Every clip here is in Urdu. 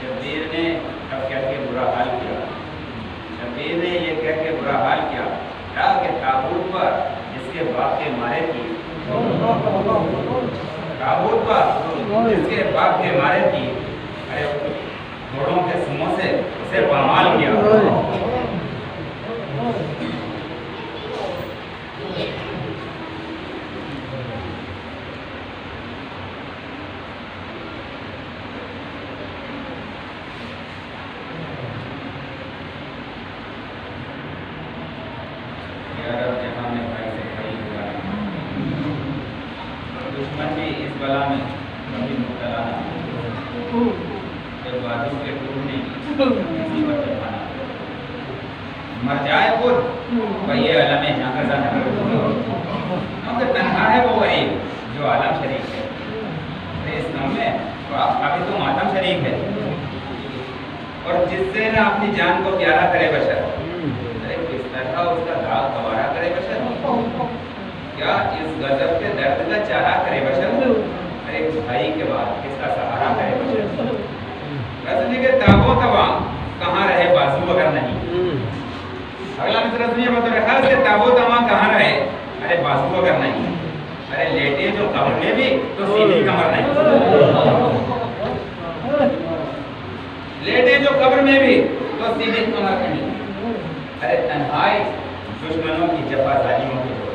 شبیر نے اب کہہ کے برا حال کیا۔ شبیر نے یہ کہہ کے برا حال کیا۔ کیا کہ تابوت پر جس کے باپ کے مارے تھی۔ تابوت پر جس کے باپ کے مارے تھی۔ ارے، گھوڑوں کے سموں سے اسے پامال کیا یا رب جہاں میں بھائی سے بھائی ہوا دشمن بھی اس بلا میں کبھی مبتلا نہ ہو جب بازو کے ٹوٹنے کی مصیبت پہ پانا مر جائے خود وہی علم یہاں کا زنہ کیونکہ تنہا ہے وہ غریب جو عالم شریک ہے۔ تو اس نام میں باپ ابھی تو ماتم شریک ہے۔ اور جس سے نہ اپنی جان کو پیارا کرے بشر ارے کس طرح اس کا داغ گوارا کرے بشر؟ کیا اس غضب کے درد کا چارہ کرے بشر؟ ارے بھائی کے بعد کس کا سہارا کرے بشر؟ غزلی کے تابو تباں کہاں رہے بازو اگر نہیں؟ اگلا مصرع سنیے بطور خاص کے تابو تباں کہاں رہے؟ ارے، بازو اگر نہیں ارے، لیٹے جو قبر میں بھی، تو سیدھی کمر نہیں۔ لیٹے جو قبر میں بھی، تو سیدھی کمر نہیں۔ ارے، تنہائی دشمنوں کی جفا ظالموں کے دور۔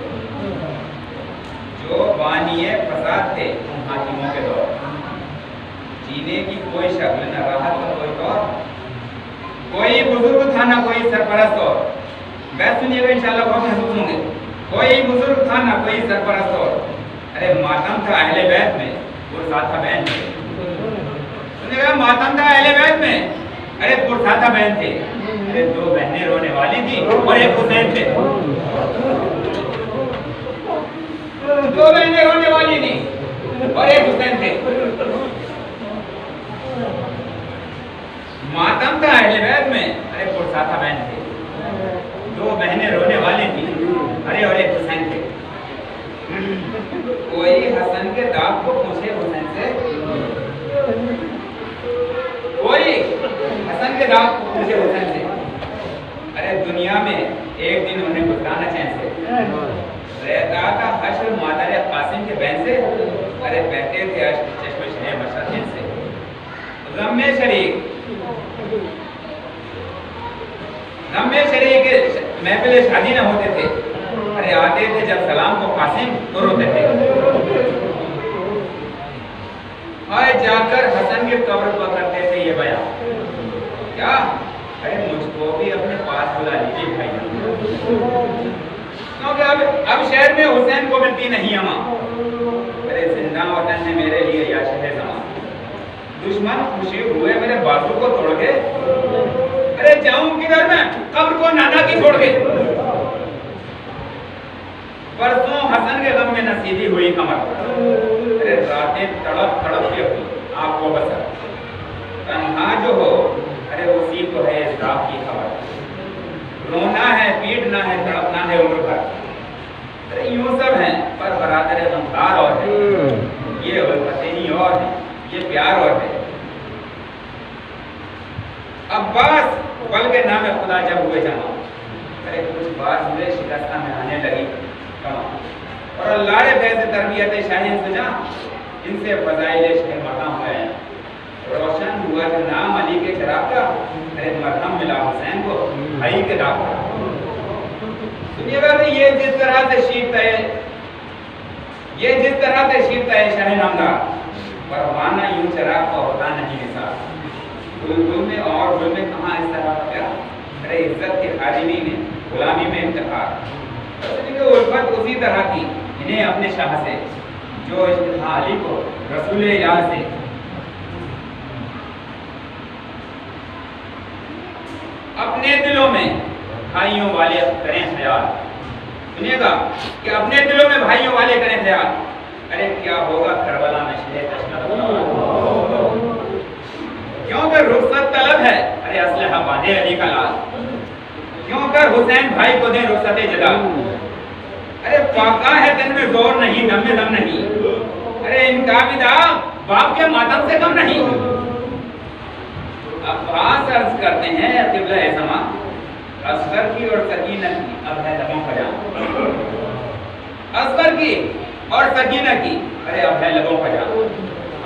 جو بانی فساد تھے، ان حاکموں کے دور۔ جینے کی کوئی شکل نہ راحت کا کوئی طور کوئی بزرگ تھا نہ کوئی سرپرست اور بیت سنیے گا انشاءاللہ، بہت محسوس ہوں گے۔ کوئی بزرگ تھا نہ کوئی سرپرست اور۔ ارے، ماتم تھا اہل بیت میں۔ پرسا تھا بہن تھے سنیے گا ماتم تھا اہل بیت میں۔ ارے پرسا تھا بہن تھے ارے، دو بہنیں رونے والی تھی اور ایک حسین تھے دو بہنیں رونے والی تھی اور ایک حسین تھے ماتم تھا اہل بیت میں۔ ارے پرسا تھا بہن تھے دو بہنیں رونے والی تھی ارے اور ایک حسین تھے کوئی حسن کے داغ کو پوچھے، حسین سے۔ کوئی حسن کے داغ کو پوچھے، حسین سے۔ ارے، دنیا میں ایک دن انہیں گزرانا چین سے۔ رہتا تھا حشر مادر قاسم کے بہن سے۔ ارے بہتے تھے چشم شہ مشاہین سے۔ غم شریک۔ غم شریک۔ محفل شادی نہ ہوتے تھے۔ ارے آتے تھے جب سلام کو قاسم تو روتے تھے۔ آئے جا کر حسن کے قبر پر کرتے تھے یہ بیان۔ کیا؟ ارے مجھ کو بھی اپنے پاس بلا لیجیے بھائی کیونکہ اب اب شہر میں حسین کو ملتی نہیں اما ارے زندہ وطن ہے میرے لیے یا شہر زمان۔ دشمن خوشی ہوئے میرے بازو کو توڑ کے۔ ارے جاؤں کدھر میں؟ قبر کو نانا کی چھوڑ کے۔ پرسوں حسن کے غم میں نصیبی ہوئی کمر ارے راتیں تڑپ تڑپ کے ہوئی۔ آپ کو بسر تنہا جو ہو، ارے اسی کو ہے اس رات کی خبر۔ رونا ہے، پیٹنا ہے، تڑپنا ہے عمر بھر۔ ارے یوں سب ہیں، پر برادر غمخار اور ہے یہ الفتیں ہی اور ہے یہ پیار اور ہے عباس بل کے نام خدا جب ہوئے جمع ارے، کچھ بات ہوئے، شکستہ میں آنے لگی۔ کما اور اللہ نے فیض تربیت شاہین سجا۔ ان سے فضائل شہ مقام ہوئے روشن ہوا جو نام علی کے چراغ کا۔ ارے مرہم ملا حسین کو بھائی کے داغ کا سنیے گا کہ یہ جس طرح سے شیف ہے یہ جس طرح سے شیف ہے شاہ نامدار پروانہ یوں چراغ کا ہوتا نہیں نثار گل میں اور گل میں کہاں اس طرح کا کیا ارے عزت کے خادمی میں غلامی میں انتخاب الفت اسی طرح کی، انہیں اپنے شاہ سے، جو اشتہا علی کو رسول الہ سے۔ اپنے دلوں میں بھائیوں والے کریں خیال۔ سنیے گا کہ اپنے دلوں میں بھائیوں والے کریں خیال۔ ارے کیا ہوگا کربلا میں شہ تشنہ؟ کیوں کر رخصت طلب ہے؟ ارے اسلحہ باندھے علی کا لال۔ کیوں کر حسین بھائی کو دیں رخصت جدا ارے فاقہ ہے تن میں زور نہیں، دم میں دم نہیں۔ ارے ان کا بھی باپ کے ماتم سے کم نہیں۔ عباس عرض کرتے ہیں قبلہ سما اصغر کی اور سکینہ کی۔ اب ہے لبوں کا جان اصغر کی اور سکینہ کی۔ ارے اب ہے لبوں کا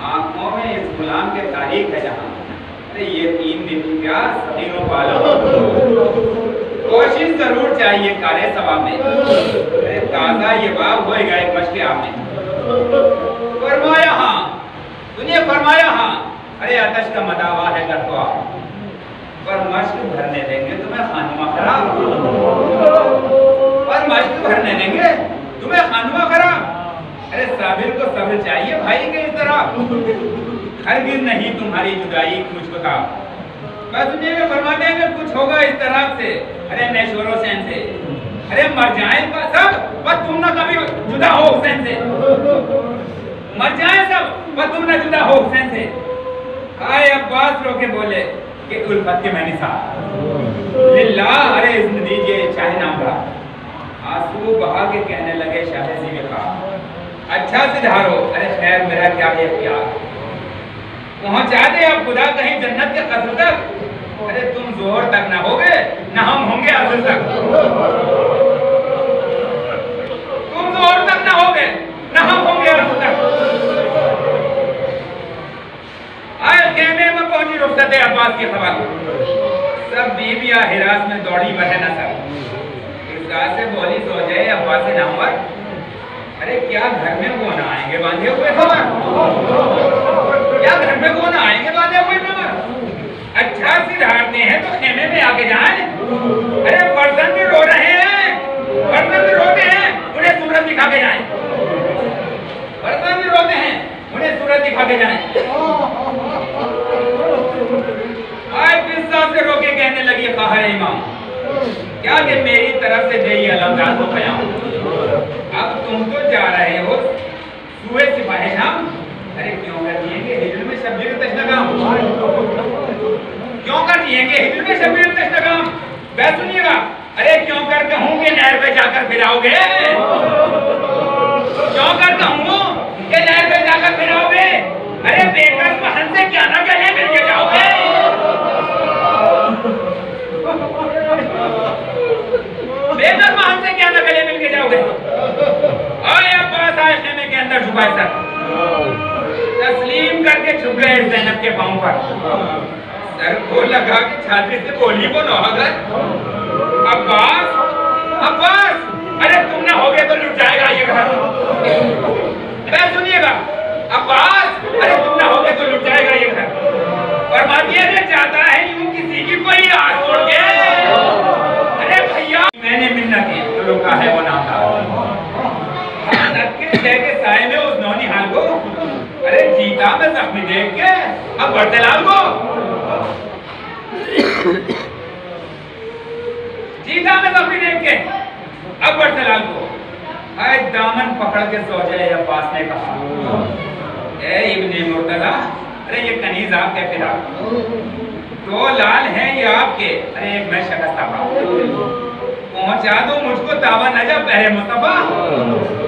آنکھوں میں اس غلام کے تاریخ ہے جہاں۔ ارے یہ تین دن کیا سکینوں پالا کوشش ضرور چاہیے کارے ثواب میں۔ تازہ یہ باب ہوئے گا ایک مشکل آپ میں۔ فرمایا ہاں۔ دنیا فرمایا ہاں۔ ارے آتش کا مداوع ہے کر تو آپ پر مشک بھرنے دیں گے تمہیں خانمہ خراب۔ پر مشک بھرنے دیں گے تمہیں خانمہ خراب۔ ارے صابر کو صبر چاہیے بھائی کے اس طرح۔ ہرگز نہیں تمہاری جدائی، مجھ کو تھا بس دنیا میں فرماتے ہیں کہ کچھ ہوگا اس طرح سے۔ ارے نیشور حسین سے۔ ارے مر جائیں سب۔ بس تم نہ کبھی جدا ہو حسین سے۔ مر جائیں سب۔ بس تم نہ جدا ہو حسین سے۔ آئے عباس رو کے بولے کہ الفت کے میں نثار۔ للہ، ارے اذن دیجیے شاہ نام کا آنسو بہا کے کہنے لگے شاہ سی میں کہا اچھا سے دھارو۔ ارے خیر، میرا کیا ہے؟ اختیار پہنچا دے اب خدا کہیں جنت کے قصر تک۔ ارے تم زہر تک نہ ہوگے، نہ ہم ہوں گے عصر تک۔ تم زہر تک نہ ہوگے، نہ ہم ہوں گے عصر تک۔ آئے کہنے میں پہنچی رخصت عباس کی خبر سب بیبیاں حراس میں دوڑی بڑھے نہ سب۔ اس گاہ سے بولی سو جائے عباس نامور ارے کیا گھر میں وہ نہ آئیں گے، باندھے ہوئے خبر۔ کیا گھر میں وہ نہ آئیں گے تو باندھے ہوئے خبر اچھا سی ہیں تو خیمے میں آگے جائیں۔ ارے فرزند بھی رو رہے ہیں۔ فرزند بھی روتے ہیں۔ انہیں سورت دکھا کے جائیں۔ فرزند بھی روتے ہیں۔ انہیں سورت دکھا کے جائیں۔ آئے قصہ سے رو کے کہنے لگی، خواہر امام، کیا کہ میری طرف سے دے یہ علمدار کو قیام اب تم تو جا رہے ہو۔ سوئے سپاہی شام ارے کیوں کر دیئے گے؟ ہجر میں شبیر تشنگام کیوں کر دیئے گے؟ ہجر میں شبیر تشنگام بیت سنیے گا۔ ارے کیوں کر کہوں گے؟ نہر پہ جا کر پھراؤ گے۔ کیوں کر کہوں کہ نہر پہ جا کر پھراؤ گے۔ ارے بے کر بہن سے کیا نہ گلے مل کے جاؤ گے۔ بے کر سے کیا نہ گلے مل کے جاؤ گے۔ آئے عباس آئے خیمے کے اندر سر۔ تسلیم کر کے چھپ گئے زینب کے پاؤں پر۔ سر کو لگا کے چھاتی سے بولی کو نوہا گئے۔ عباس عباس! ارے تم نہ ہوگے تو لٹ جائے گا یہ گھر۔ میں سنیے گا، عباس! ارے تم نہ ہوگے تو لٹ جائے گا یہ گھر۔ فرماتی ہے چاہتا ہے یوں کسی کی کوئی آس توڑ کے۔ ارے بھیا، میں نے منت کی تو لوگ لکا ہے وہ نام کے شہ کے سائے میں اس ارے جیتا میں زخمی دیکھ کے۔ اب بڑھتے لال کو۔ جیتا میں زخمی دیکھ کے۔ اب بڑھتے لال کو۔ آئے دامن پکڑ کے سو جائے عباس نے کہا۔ اے ابن مرتضی، ارے یہ کنیز آپ کے پھر دو لال ہیں یہ آپ کے۔ ارے ایک میں شکستہ پاؤں۔ پہنچا دو مجھ کو دعویٰ نجب بہر مصطفیٰ۔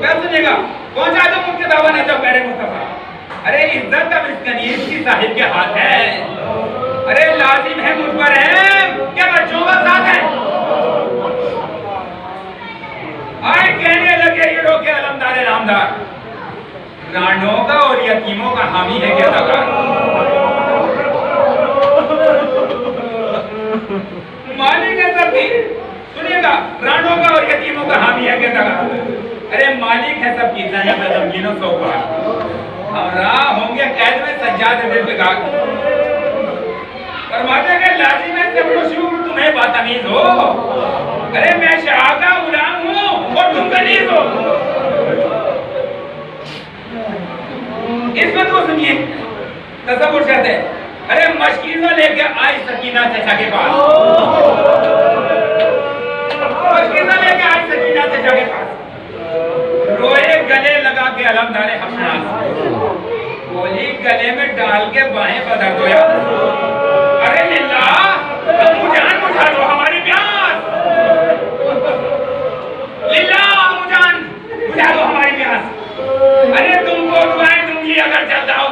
کیا سنیے گا؟ پہنچا دو مجھ کو دعویٰ نجب بہر مصطفیٰ۔ ارے عزت اب اس کی صاحب کے ہاتھ ہے۔ ارے لازم ہے مجھ پر ہے کہ بچوں کا ساتھ ہے۔ آئے کہنے لگے یہ روکے علمدار رامدار، رانوں کا اور یتیموں کا حامی ہے کیا دکار مالک ہے سب کی۔ سنیے گا، رانوں کا اور یتیموں کا حامی ہے کیا دکار ارے مالک ہے سب کی زہر میں دمگینوں سو پار ہم راہ ہوں گے قید میں سجاد دل پہ گاگ فرماتے ہیں کہ لازم ہے سب کو شروع تمہیں باتمیز ہو۔ ارے میں شاہ کا غلام ہوں اور تم کنیز ہو۔ اس میں تو سنیے، تصور کرتے ارے مشکیزہ لے کے آئی سکینہ چچا کے پاس۔ مشکیزہ لے کے آئی سکینہ چچا کے پاس۔ روئے گلے کے علمدار حفناس بولی گلے میں ڈال کے باہیں بدر دو یا ارے للہ، ابو جان بجھا دو ہماری پیاس۔ للہ، ابو جان بجھا دو ہماری پیاس۔ ارے تم کو دعائیں گی اگر چل جاؤ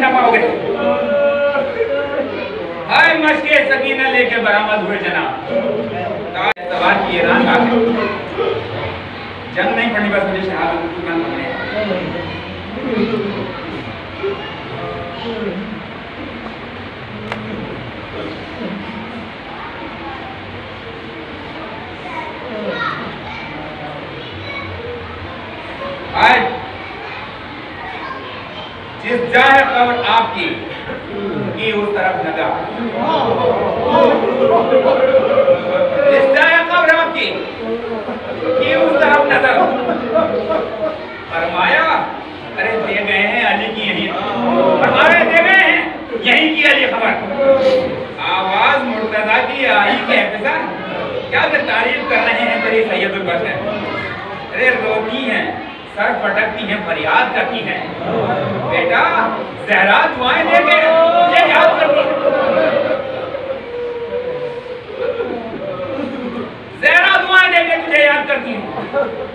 نہ پاؤ گے؟ ہائے مشکے سکینہ لے کے برآمد ہوئے جناب۔ سوال کی ایران کا ہے جنگ نہیں پڑنی، بس مجھے شہادت کی من پڑنے جس جائے قبر آپ کی کی اس طرف نگا جس جائے قبر آپ کی کی اس طرف نظر۔ فرمایا، ارے دے گئے ہیں علی کی یہی فرمایا، دے گئے ہیں یہی کی علی خبر۔ آواز مرتضی کی آئی کے احتسار کیا کہ تعریف کر رہے ہیں تیری سید البشر؟ ارے روتی ہیں۔ سر پٹکتی ہیں، فریاد کرتی ہیں۔ بیٹا، زہرا دعائیں دے کے مجھے یاد کرتی ہیں زہرا دعائیں دے کے تجھے یاد کرتی ہیں۔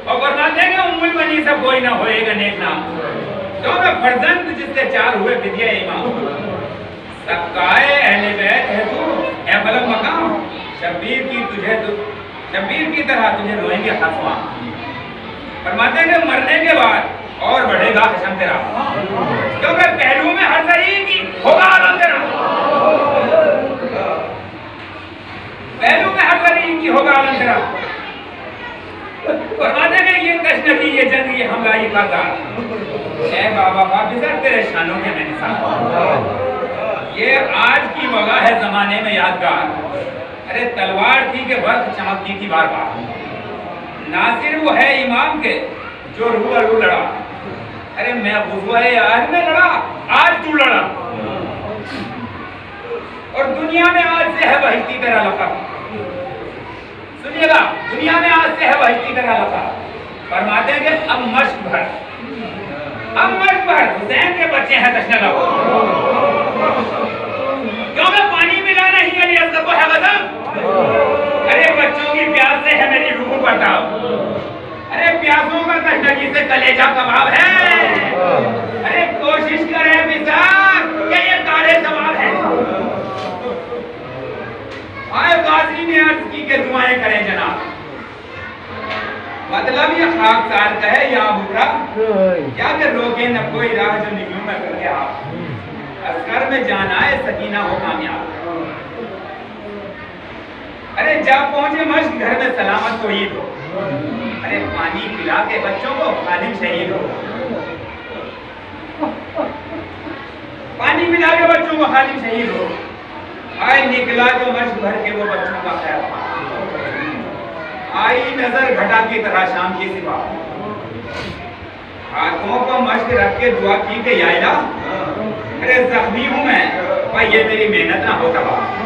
اور فرماتے ہیں کہ ام المنی سے کوئی نہ ہوئے گا نیک نام۔ کیونکہ فرزند جس سے چار ہوئے بدیا امام۔ سکائے اہل بیت ہے تو، اے بلند مقام۔ شبیر کی تجھے تو، شبیر کی طرح تجھے روئیں گے خطوہ فرماتے ہیں کہ مرنے کے بعد اور بڑھے گا حشم تیرا۔ کیونکہ پہلو میں ہر طریق کی ہوگا عالم تیرا۔ پہلو میں ہر طریق کی ہوگا عالم تیرا۔ فرماتے ہیں کہ یہ تشنگی یہ جنگ، یہ حملہ، یہ کردار اے بابا حافظر تیرے شانوں کے میں نثار۔ یہ آج کی وغا ہے زمانے میں یادگار۔ ارے تلوار تھی کہ برق چمکتی تھی بار بار۔ ناصر وہ ہے امام کے جو رو رو لڑا۔ ارے میں غزوہ آج میں لڑا، آج تو لڑا۔ اور دنیا میں آج سے ہے بہشتی تیرا لقا سنیے گا، دنیا میں آج سے ہے بہشتی تیرا لقا فرماتے ہیں کہ اب مشق بھر۔ اب مشق بھر۔ حسین کے بچے ہیں تشنہ لگو۔ کیونکہ پانی ملا نہیں علی اصدق کو ہے؟ غضب ارے بچوں کی پیاس سے ہے میری روح پٹاؤ ارے پیاسوں کا تشنگی سے کلیجہ کباب ہے۔ ارے کوشش کریں بزار کہ یہ کارے ثواب ہے آئے قاضی نے عرض کی کہ دعائیں کریں جناب۔ مطلب یہ خاک سار کا ہے، یا بکرا یا کہ روکے نہ کوئی راہ جو نکلوں میں کر کے آپ اسکر میں جانا ہے، سکینہ ہو کامیاب۔ ارے جب پہنچے مشق، گھر میں سلامت کو عید ہو ارے پانی پلا کے بچوں کو خادم شہید ہو۔ پانی پلا کے بچوں کو خادم شہید ہو۔ آئے نکلا جو مشق بھر کے وہ بچوں کا خیر۔ آئی نظر گھٹا کی طرح شام کی سوا۔ ہاتھوں کو مشق رکھ کے دعا کی کہ یا الہ، ارے زخمی ہوں میں، بھائی یہ میری محنت نہ ہو تبا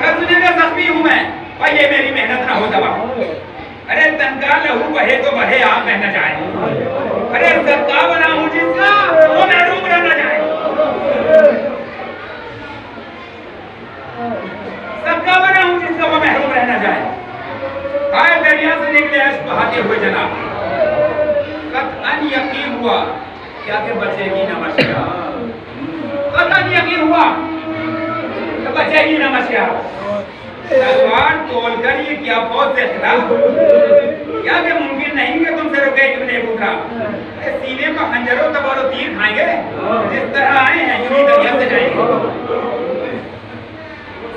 ارے تجھے کہ زخمی ہوں میں۔ بھائی یہ میری محنت نہ ہو تبا ارے تنکا لہو بہے تو بہے آپ میں نہ جائے ارے زکا بنا ہوں جس کا وہ محروم رہ نہ جائے زکا بنا ہوں جس کا وہ محروم رہ نہ جائے آئے دریا سے نکلے عشق بہاتے ہوئے جناب۔ قطعاً یقین ہوا، کیا کہ بچے گی نہ مشکا قطعاً یقین ہوا۔ بچے گی نہ مشکا تلوار تول کر یہ کیا فوج سے خلاف کیا کہ ممکن نہیں کہ تم سے رکے ابن ابوکرا سینے پر خنجر و و تیر کھائیں گے۔ جس طرح آئے ہیں، یوں ہی دریا سے جائیں گے۔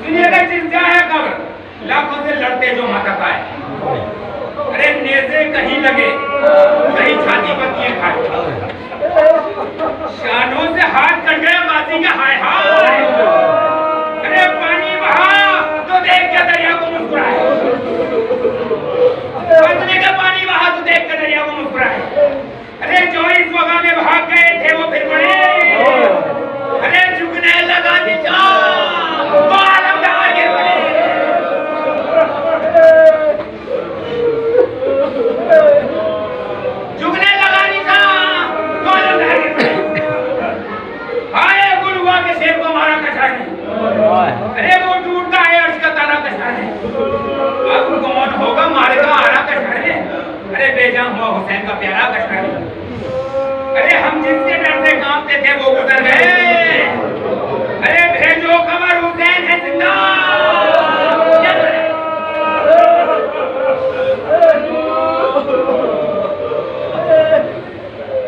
دنیا کا جس جائے قبر، لاکھوں سے لڑتے جو ماتا پائے۔ ارے نیزے کہیں لگے، کہیں چھاتی پتیاں کھائے۔ شانوں سے ہاتھ کٹ گئے بازی کا ہائے ہائے۔ دیکھ کے دریا کو مسکرائے۔ کا پانی تو دیکھ کے دریا کو مسکرائے۔ ارے جو اس میں بھاگ گئے تھے وہ پھر بڑے۔ ارے جھکنے لگا بڑے۔ جھکنے لگا بڑے۔ آئے کے شیر کو مارا کچھا ارے وہ جان ہوا حسین کا پیارا ہے ارے ہم جس کے ڈر سے کامتے تھے وہ گزر گئے۔ ارے بھیجو کمر حسین ہے زندہ۔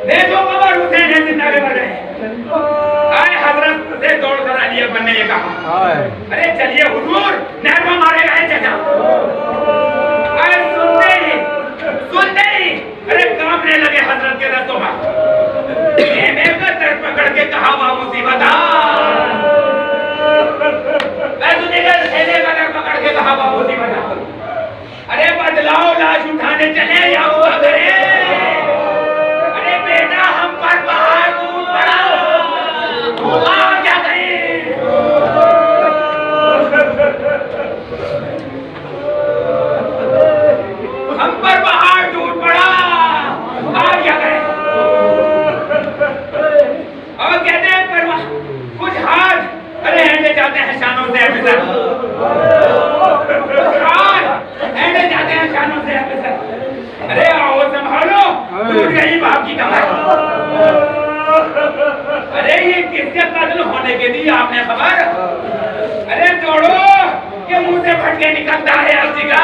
بھیجو کمر حسین ہے زندہ کے گئے آئے حضرت سے دوڑ کر علی اکبر نے یہ کہا ارے چلیے حضور نہر میں مارے گئے چچا۔ ارے سنتے ہی سنتے ہی لگے حضرت کے رسوں ہاں۔ میں کا در پکڑ کے کہا وہ مصیبت میں تجھے کل سینے کا در پکڑ کے کہا وہ مصیبت ارے بدلاؤ لاش اٹھانے چلے یا ہوا کرے ارے بیٹا ہم پر باہر دودھ پڑا آ کیا کریں ہم پر پہاڑ ٹوٹ پڑا آپ کیا کریں اور کہتے ہیں پر کچھ ہاتھ ارے ہینڈے جاتے ہیں شانوں سے افسر کچھ ہاتھ ہینڈے جاتے ہیں شانوں سے افسر ارے آؤ سنبھالو ٹوٹ گئی باپ کی کمر ارے یہ کس کے دے کے دی آپ نے خبر؟ ارے توڑو کہ منہ سے پھٹ کے نکلتا ہے اب جگہ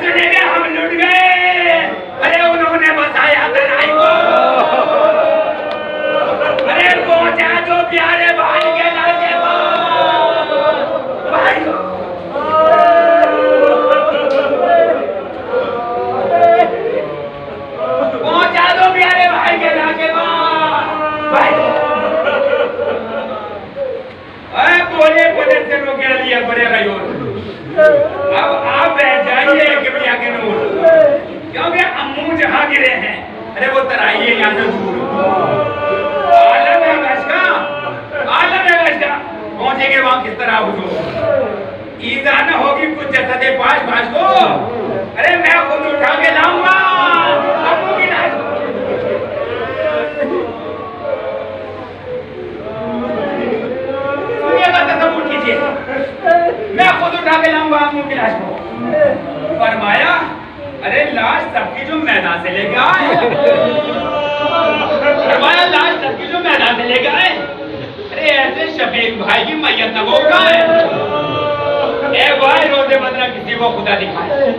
سنے گے ہم لٹ گئے۔ ارے انہوں نے بتایا تنائی کو۔ ارے پہنچا جو پیارے لاش کی جو میدان سے لے کے آئے فرمایا لاش سب کی جو میدان سے لے کے آئے ارے ایسے شفیق بھائی کی میت نہ وہ اٹھائے اے بھائی روزے بدرہ کسی کو خدا دکھائے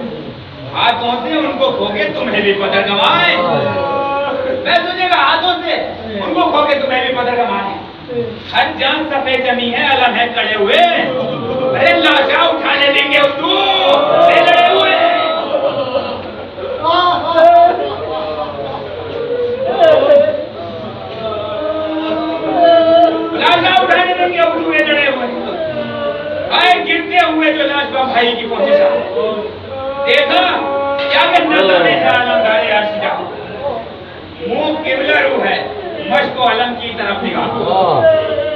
ہاتھوں سے ان کو کھو کے تمہیں بھی پتر گوائے میں سنجھے گا ہاتھوں سے ان کو کھو کے تمہیں بھی پتر گوائے ہر جان سفید جمی ہے علم ہے کڑے ہوئے ارے لاشا اٹھانے دیں گے اردو ہوئے جو لاش بھائی کی پہنچے جا۔ دیکھا، کیا کہ نظر میں ہے علم دارے عرش جا منہ قبلہ رو ہے مشک و علم کی طرف نگاہ۔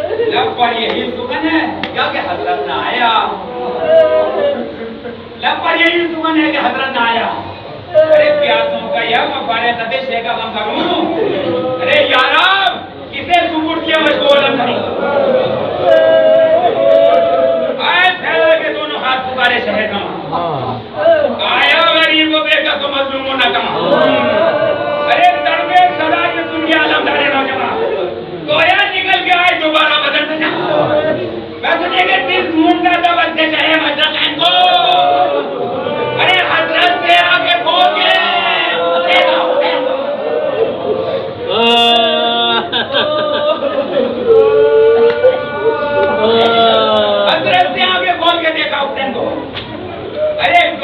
لب پر یہی سکن ہے، کیا کہ حضرت نہ آیا۔ لب پر یہی سکن ہے کہ حضرت نہ آیا۔ ارے پیاسوں کا یا مفارے تدے شے کا غم کروں۔ ارے یاراب کسے سبوٹ کیا مشک و علم کروں؟ پکارے شہر زمان آیا غریب و بے قص و مظلوم و نکما ارے تڑپے صدا کے سن کے عالم دارے نوجوان۔ گویا نکل کے آئے دوبارہ بدن سے جا۔ میں سنے کہ دل ڈھونڈتا تھا بچے چاہے حضرت خین کو۔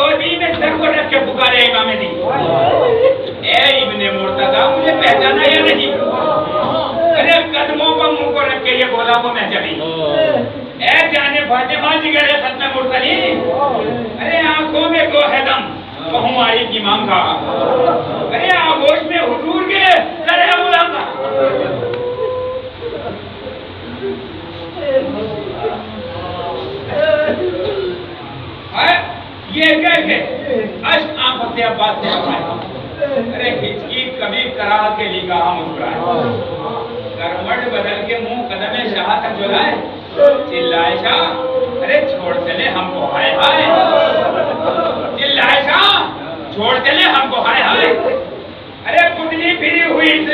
ارے گودی میں سر کو رکھ کے پکارے امام دی اے ابن مرتضی، مجھے پہچانا یا نہیں؟ ارے قدموں پر منہ کو رکھ کے یہ بولا وہ میں جبھی۔ اے جانے فاطمہ جگر ختم مرسلی ارے آنکھوں میں گو ہے دم کہوں آئی کی مام کا ارے آگوش میں حضور کے سر غلام کا گئے گئے اش آفت عباس سے ہمارے ارے ہچکی کبھی کرا کے نگاہ مسکرائے۔ کرمٹ بدل کے منہ قدم شاہ تک جلائے چلائے شاہ، ارے چھوڑ چلے ہم کو ہائے ہائے۔ چلائے شاہ، چھوڑ چلے ہم کو ہائے ہائے۔ ارے کتنی پھری ہوئی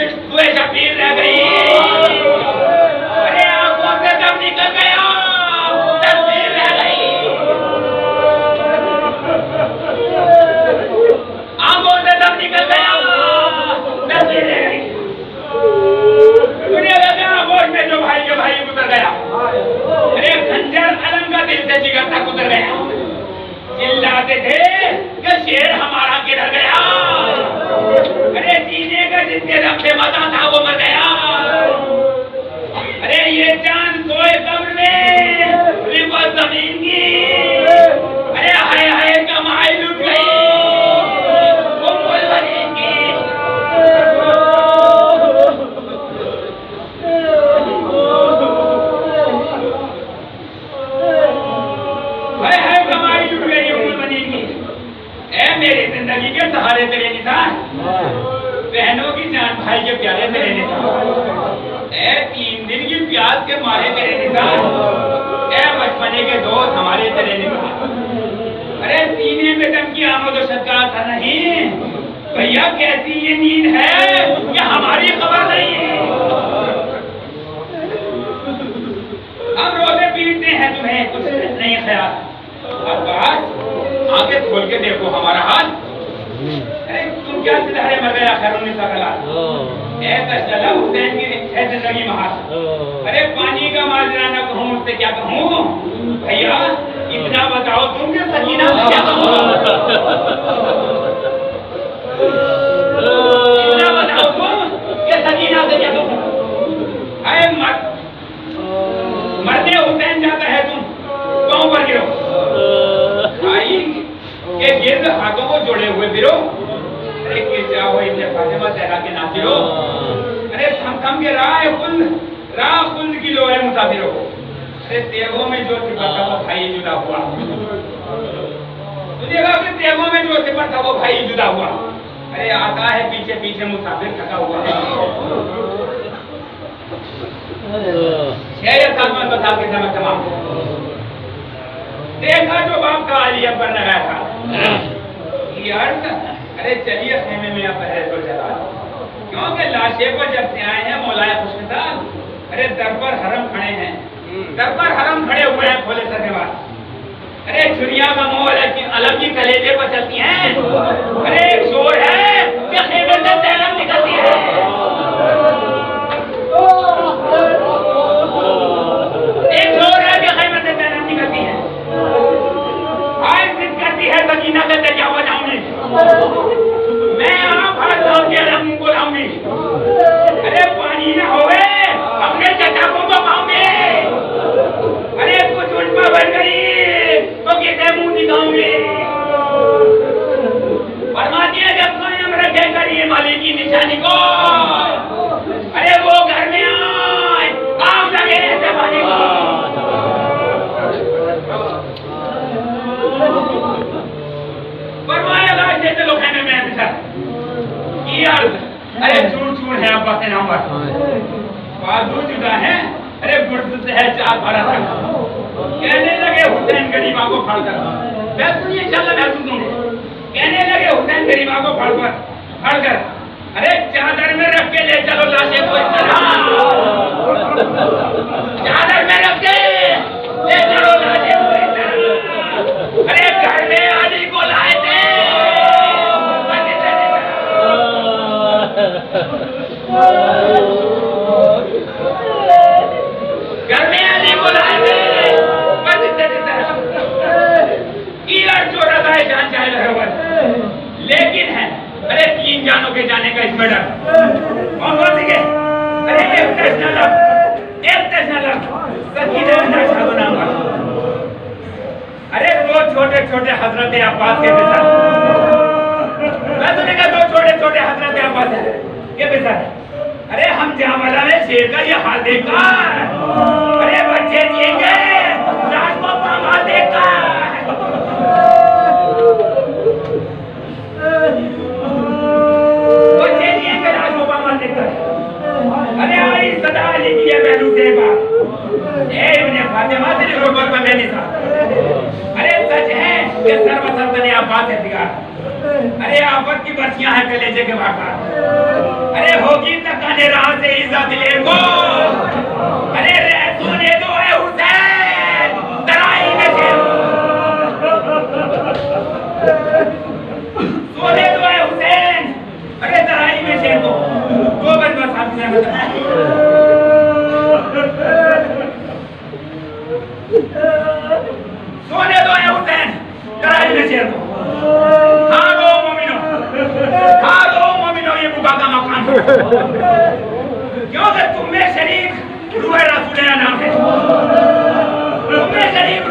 شبیر رہ گئی۔ کھائے یہ پیارے میرے نثار اے تین دن کی پیاس کے مارے میرے نثار اے بچپنے کے دوست ہمارے تیرے نثار ارے سینے میں دم کی آمد و شکا تھا نہیں۔ بھیا کیسی یہ نیند ہے؟ یہ ہماری خبر نہیں۔ ہے ہم روزے پیٹتے ہیں تمہیں، کچھ نہیں خیال۔ عباس آنکھیں کھول کے دیکھو ہمارا حال۔ کیا سلحرے میں گیا خیر انیس اخلاق اے حسین کی ہے زندگی محاصر ارے پانی کا ماجرہ نہ کروں مجھ سے کیا کہوں بھیا اتنا بتاؤ تم کہ سکینہ سے کیا کہوں اتنا بتاؤ تم کہ سکینہ سے کیا کہوں اے مرد مرد حسین جاتا ہے تم پاؤں پر گرو؟ بھائی کہ گرد ہاتھوں کو جوڑے ہوئے گرو۔ جاؤ ابن فاطمہ زہرا کے ناصرو ارے تھم کے راہ خلد راہ خلد کی لو ہے مسافروں کو۔ ارے تیغوں میں جو سپر تھا وہ بھائی جدا ہوا۔ تجھے کہا کہ تیغوں میں جو سپر تھا وہ بھائی جدا ہوا۔ ارے آتا ہے پیچھے پیچھے مسافر تھکا ہوا۔ چھ یا سات مرتبہ کے سمجھ تمام۔ دیکھا جو باپ کا علی اکبر لگایا تھا۔ یہ عرض ارے چلیے خیمے میں اب بحث و جلال کیونکہ لاشے کو جب سے آئے ہیں مولائے خوشمثال ارے در پر حرم کھڑے ہیں۔ در پر حرم کھڑے ہوئے ہیں کھولے سرنے والے ارے چھڑیا کا مول ہے کہ الگ کی کلیجے پر چلتی ہیں۔ ارے شور ہے کہ خیمے سے تیرم نکلتی ہے۔ نہیں کہنے لگے، حسین میری ماں کو پھڑ پر پھڑ کر۔ ارے، چادر میں رکھ کے لے چلو کو اس طرح۔ چادر میں رکھ کے لے چلو کو اس طرح۔ ارے، گھر میں علی کو لائے تھے۔ Oh کے جانے کا اس میں ڈر۔ اچھا دو چھوٹے چھوٹے حضرت عباس کے بیٹا میں کہا دو چھوٹے چھوٹے حضرت عباس ہیں یہ بیٹا ارے، ہم جاملہ نے شیر کا یہ حال دیکھا۔ ارے، بچے جیے دیکھا۔ لکھی ہے پہلو سے اے ابن فاطمہ تیری غربت میں میں نہیں تھا ارے سچ ہے کہ سر و سلطن عباس ہے دگار ارے آفت کی برسیاں ہیں کلیجے کے واقع ارے ہوگی تکانے راہ سے عزت لے کو ارے رہ دو اے حسین درائی میں سے سونے دو اے حسین۔ ارے درائی میں سے دو دو بن بس آپ سے بتا سونے دو اے حسین درائی میں سے دو ہاں دو مومنو ہاں دو مومنو یہ بکا کا مقام کیونکہ تم میں شریف روح رسول نام ہے تم میں شریف